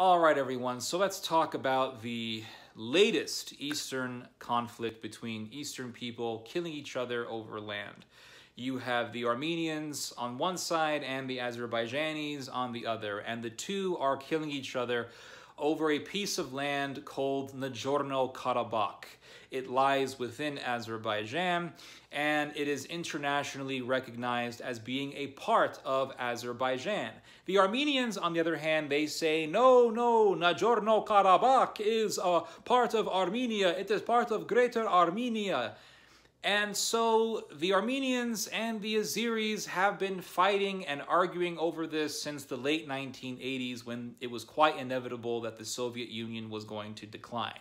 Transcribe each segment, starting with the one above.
All right, everyone. So let's talk about the latest Eastern conflict between Eastern people killing each other over land. You have the Armenians on one side and the Azerbaijanis on the other, and the two are killing each other over a piece of land called Nagorno-Karabakh. It lies within Azerbaijan, and it is internationally recognized as being a part of Azerbaijan. The Armenians, on the other hand, they say, no, no, Nagorno-Karabakh is a part of Armenia. It is part of Greater Armenia. And so the Armenians and the Azeris have been fighting and arguing over this since the late 1980s when it was quite inevitable that the Soviet Union was going to decline.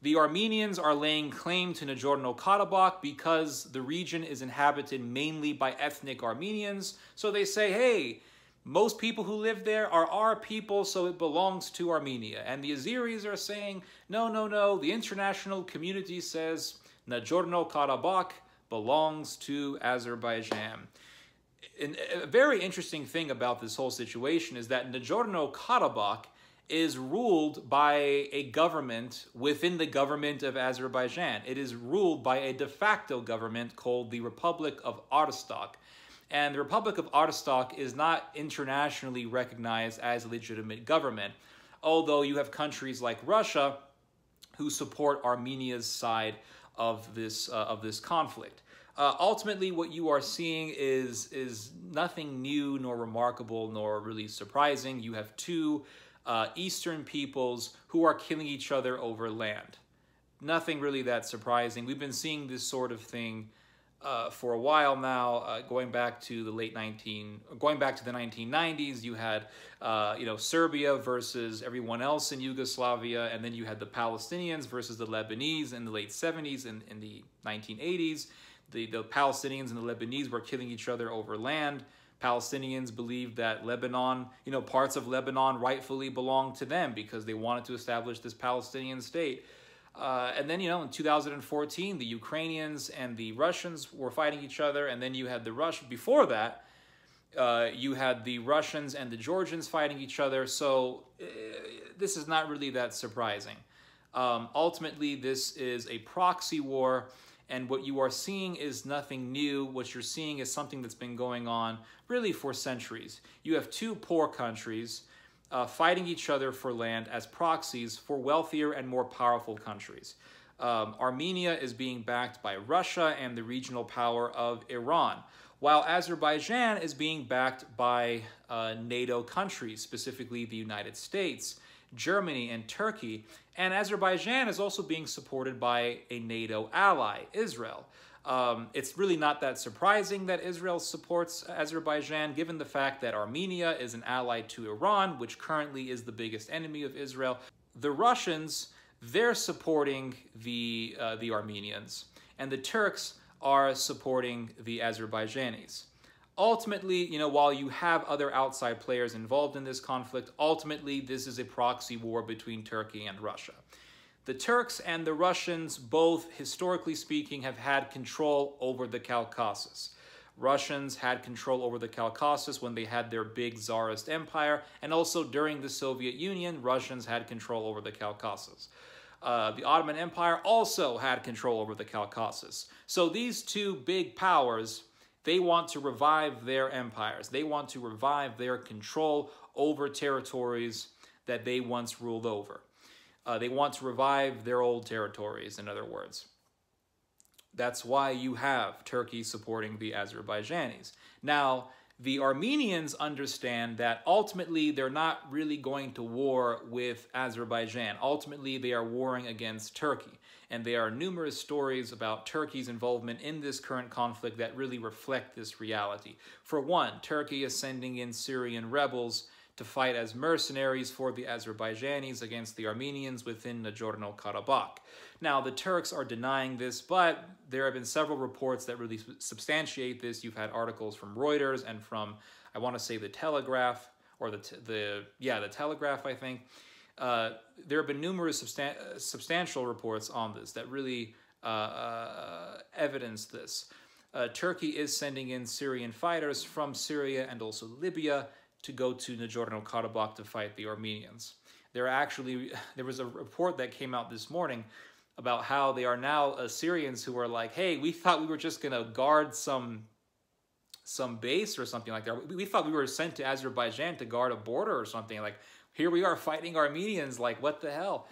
The Armenians are laying claim to Nagorno-Karabakh because the region is inhabited mainly by ethnic Armenians. So they say, hey, most people who live there are our people, so it belongs to Armenia. And the Azeris are saying, no, no, no, the international community says Nagorno-Karabakh belongs to Azerbaijan. And a very interesting thing about this whole situation is that Nagorno-Karabakh is ruled by a government within the government of Azerbaijan. It is ruled by a de facto government called the Republic of Artsakh. And the Republic of Artsakh is not internationally recognized as a legitimate government, although you have countries like Russia who support Armenia's side of this, uh, of this conflict. Uh, ultimately, what you are seeing is, is nothing new nor remarkable nor really surprising. You have two uh, Eastern peoples who are killing each other over land. Nothing really that surprising. We've been seeing this sort of thing uh, for a while now, uh, going back to the late 19, going back to the 1990s, you had, uh, you know, Serbia versus everyone else in Yugoslavia, and then you had the Palestinians versus the Lebanese in the late 70s and in the 1980s. The, the Palestinians and the Lebanese were killing each other over land. Palestinians believed that Lebanon, you know, parts of Lebanon rightfully belonged to them because they wanted to establish this Palestinian state. Uh, and then, you know, in 2014, the Ukrainians and the Russians were fighting each other. And then you had the Rush before that, uh, you had the Russians and the Georgians fighting each other. So uh, this is not really that surprising. Um, ultimately, this is a proxy war and what you are seeing is nothing new. What you're seeing is something that's been going on really for centuries. You have two poor countries uh, fighting each other for land as proxies for wealthier and more powerful countries. Um, Armenia is being backed by Russia and the regional power of Iran, while Azerbaijan is being backed by uh, NATO countries, specifically the United States, Germany, and Turkey. And Azerbaijan is also being supported by a NATO ally, Israel. Um, it's really not that surprising that Israel supports Azerbaijan, given the fact that Armenia is an ally to Iran, which currently is the biggest enemy of Israel. The Russians, they're supporting the, uh, the Armenians, and the Turks are supporting the Azerbaijanis ultimately, you know, while you have other outside players involved in this conflict, ultimately this is a proxy war between Turkey and Russia. The Turks and the Russians, both historically speaking, have had control over the Caucasus. Russians had control over the Caucasus when they had their big Tsarist empire, and also during the Soviet Union, Russians had control over the Caucasus. Uh, the Ottoman Empire also had control over the Caucasus. So these two big powers they want to revive their empires. They want to revive their control over territories that they once ruled over. Uh, they want to revive their old territories, in other words. That's why you have Turkey supporting the Azerbaijanis. Now, the Armenians understand that ultimately they're not really going to war with Azerbaijan. Ultimately, they are warring against Turkey and there are numerous stories about Turkey's involvement in this current conflict that really reflect this reality. For one, Turkey is sending in Syrian rebels to fight as mercenaries for the Azerbaijanis against the Armenians within Nagorno-Karabakh. Now, the Turks are denying this, but there have been several reports that really substantiate this. You've had articles from Reuters and from, I want to say, the Telegraph, or the, the yeah, the Telegraph, I think, uh, there have been numerous substan substantial reports on this that really uh, uh, evidence this. Uh, Turkey is sending in Syrian fighters from Syria and also Libya to go to Nagorno-Karabakh to fight the Armenians. There actually there was a report that came out this morning about how they are now Assyrians who are like, hey, we thought we were just gonna guard some some base or something like that. We, we thought we were sent to Azerbaijan to guard a border or something. Like here we are fighting Armenians. Like what the hell?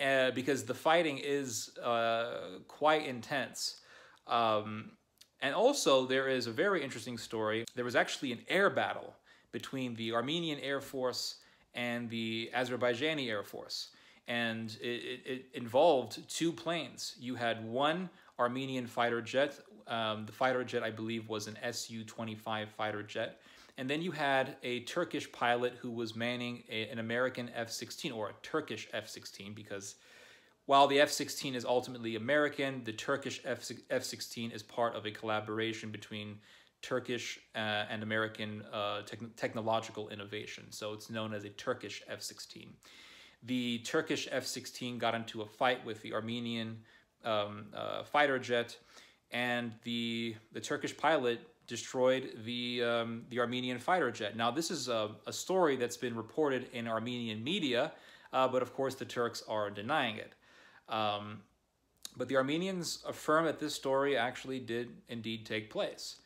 Uh, because the fighting is uh, quite intense. Um, and also, there is a very interesting story. There was actually an air battle between the Armenian Air Force and the Azerbaijani Air Force. And it, it, involved two planes. You had one Armenian fighter jet. Um, the fighter jet, I believe, was an Su-25 fighter jet. And then you had a Turkish pilot who was manning a, an American F-16, or a Turkish F-16, because while the F-16 is ultimately American, the Turkish F-16 is part of a collaboration between Turkish uh, and American uh, te technological innovation. So it's known as a Turkish F-16. The Turkish F-16 got into a fight with the Armenian um, uh, fighter jet, and the the Turkish pilot destroyed the um, the Armenian fighter jet. Now this is a, a story that's been reported in Armenian media, uh, but of course the Turks are denying it. Um, but the Armenians affirm that this story actually did indeed take place.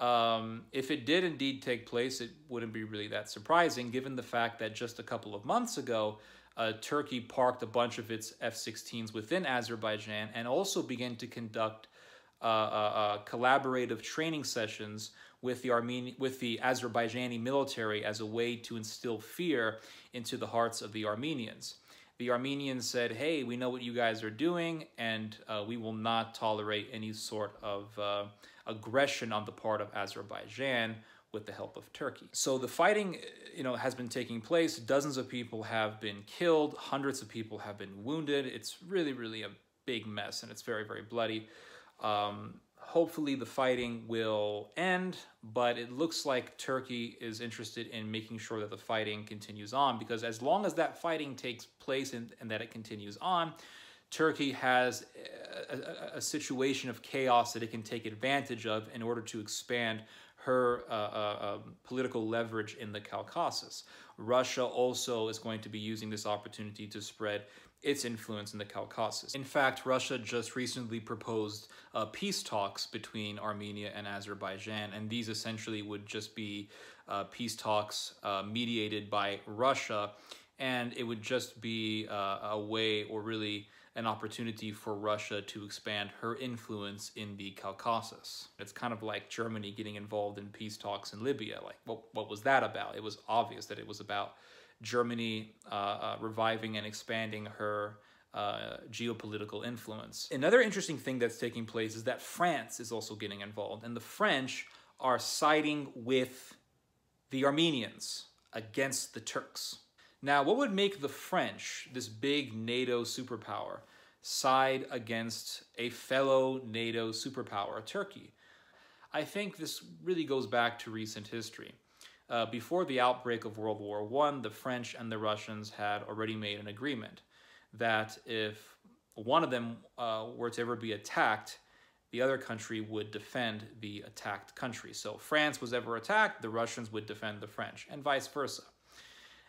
Um, if it did indeed take place, it wouldn't be really that surprising, given the fact that just a couple of months ago, uh, Turkey parked a bunch of its F-16s within Azerbaijan and also began to conduct uh, uh, uh, collaborative training sessions with the Armenian, with the Azerbaijani military as a way to instill fear into the hearts of the Armenians. The Armenians said, "Hey, we know what you guys are doing, and uh, we will not tolerate any sort of uh, aggression on the part of Azerbaijan." With the help of Turkey. So the fighting, you know, has been taking place. Dozens of people have been killed. Hundreds of people have been wounded. It's really, really a big mess, and it's very, very bloody. Um, hopefully the fighting will end, but it looks like Turkey is interested in making sure that the fighting continues on because as long as that fighting takes place and, and that it continues on, Turkey has a, a, a, situation of chaos that it can take advantage of in order to expand her uh, uh, um, political leverage in the Caucasus. Russia also is going to be using this opportunity to spread its influence in the Caucasus. In fact, Russia just recently proposed uh, peace talks between Armenia and Azerbaijan, and these essentially would just be uh, peace talks uh, mediated by Russia, and it would just be uh, a way or really an opportunity for Russia to expand her influence in the Caucasus. It's kind of like Germany getting involved in peace talks in Libya. Like, what, what was that about? It was obvious that it was about Germany uh, uh, reviving and expanding her uh, geopolitical influence. Another interesting thing that's taking place is that France is also getting involved, and the French are siding with the Armenians against the Turks. Now, what would make the French, this big NATO superpower, side against a fellow NATO superpower, Turkey? I think this really goes back to recent history. Uh, before the outbreak of World War I, the French and the Russians had already made an agreement that if one of them uh, were to ever be attacked, the other country would defend the attacked country. So France was ever attacked, the Russians would defend the French, and vice versa.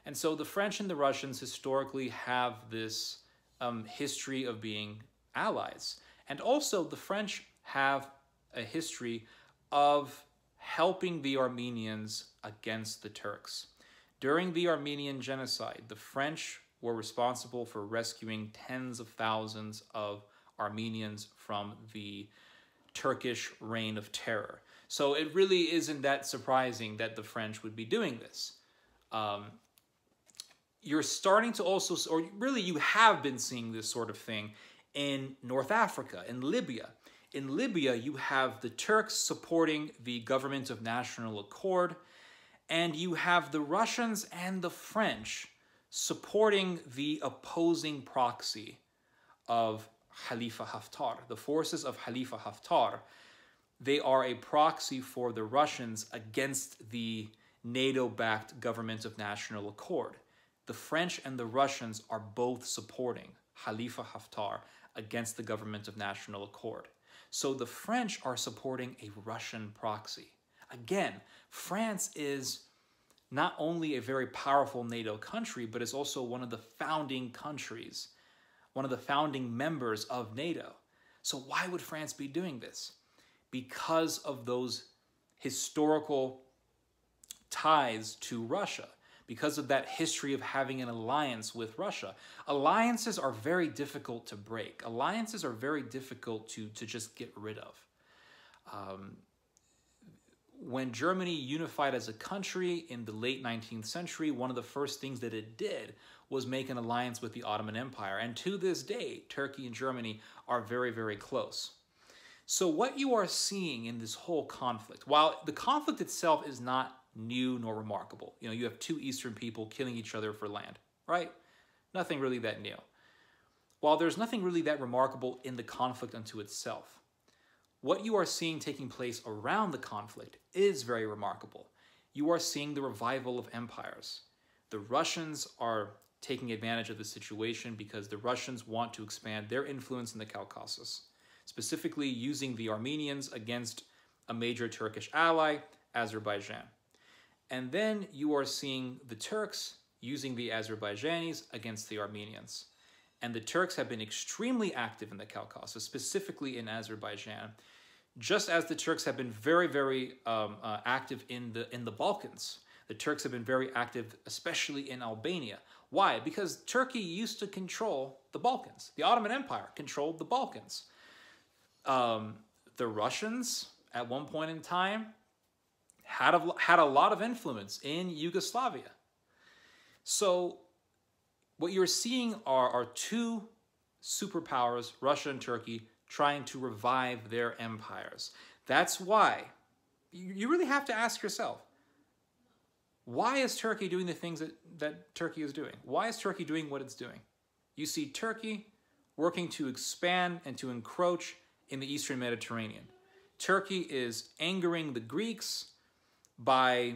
And so the French and the Russians historically have this um, history of being allies. And also the French have a history of helping the Armenians against the Turks. During the Armenian genocide, the French were responsible for rescuing tens of thousands of Armenians from the Turkish reign of terror. So it really isn't that surprising that the French would be doing this. Um, you're starting to also, or really you have been seeing this sort of thing in North Africa, in Libya. In Libya, you have the Turks supporting the government of national accord, and you have the Russians and the French supporting the opposing proxy of Khalifa Haftar. The forces of Khalifa Haftar, they are a proxy for the Russians against the NATO-backed government of national accord the French and the Russians are both supporting Khalifa Haftar against the government of national accord. So the French are supporting a Russian proxy. Again, France is not only a very powerful NATO country, but is also one of the founding countries, one of the founding members of NATO. So why would France be doing this? Because of those historical ties to Russia, because of that history of having an alliance with Russia. Alliances are very difficult to break. Alliances are very difficult to, to just get rid of. Um, when Germany unified as a country in the late 19th century, one of the first things that it did was make an alliance with the Ottoman Empire. And to this day, Turkey and Germany are very, very close. So what you are seeing in this whole conflict, while the conflict itself is not new nor remarkable, you know, you have two Eastern people killing each other for land, right? Nothing really that new. While there's nothing really that remarkable in the conflict unto itself, what you are seeing taking place around the conflict is very remarkable. You are seeing the revival of empires. The Russians are taking advantage of the situation because the Russians want to expand their influence in the Caucasus, specifically using the Armenians against a major Turkish ally, Azerbaijan. And then you are seeing the Turks using the Azerbaijanis against the Armenians. And the Turks have been extremely active in the Caucasus, specifically in Azerbaijan, just as the Turks have been very, very um, uh, active in the, in the Balkans. The Turks have been very active, especially in Albania. Why? Because Turkey used to control the Balkans. The Ottoman Empire controlled the Balkans. Um, the Russians, at one point in time, had a, had a lot of influence in Yugoslavia. So what you're seeing are, are two superpowers, Russia and Turkey, trying to revive their empires. That's why you really have to ask yourself, why is Turkey doing the things that, that Turkey is doing? Why is Turkey doing what it's doing? You see Turkey working to expand and to encroach in the Eastern Mediterranean. Turkey is angering the Greeks by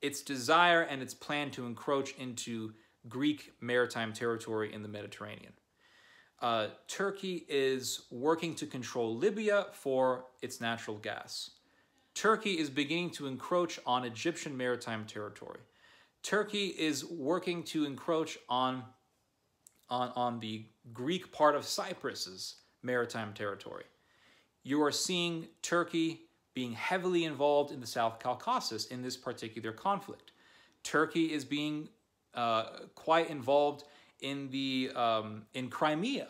its desire and its plan to encroach into Greek maritime territory in the Mediterranean. Uh, Turkey is working to control Libya for its natural gas. Turkey is beginning to encroach on Egyptian maritime territory. Turkey is working to encroach on, on, on the Greek part of Cyprus's maritime territory. You are seeing Turkey being heavily involved in the South Caucasus in this particular conflict. Turkey is being uh, quite involved in the um, in Crimea,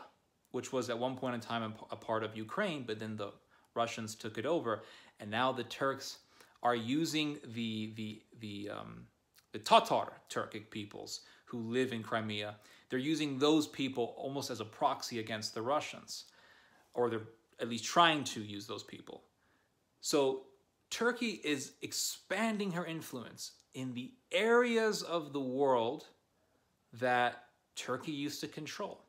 which was at one point in time a part of Ukraine, but then the Russians took it over, and now the Turks are using the the the um, the Tatar Turkic peoples who live in Crimea. They're using those people almost as a proxy against the Russians, or they're at least trying to use those people. So Turkey is expanding her influence in the areas of the world that Turkey used to control.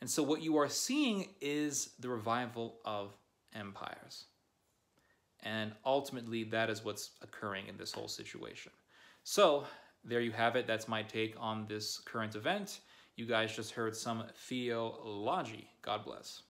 And so what you are seeing is the revival of empires. And ultimately, that is what's occurring in this whole situation. So there you have it. That's my take on this current event. You guys just heard some theology. God bless.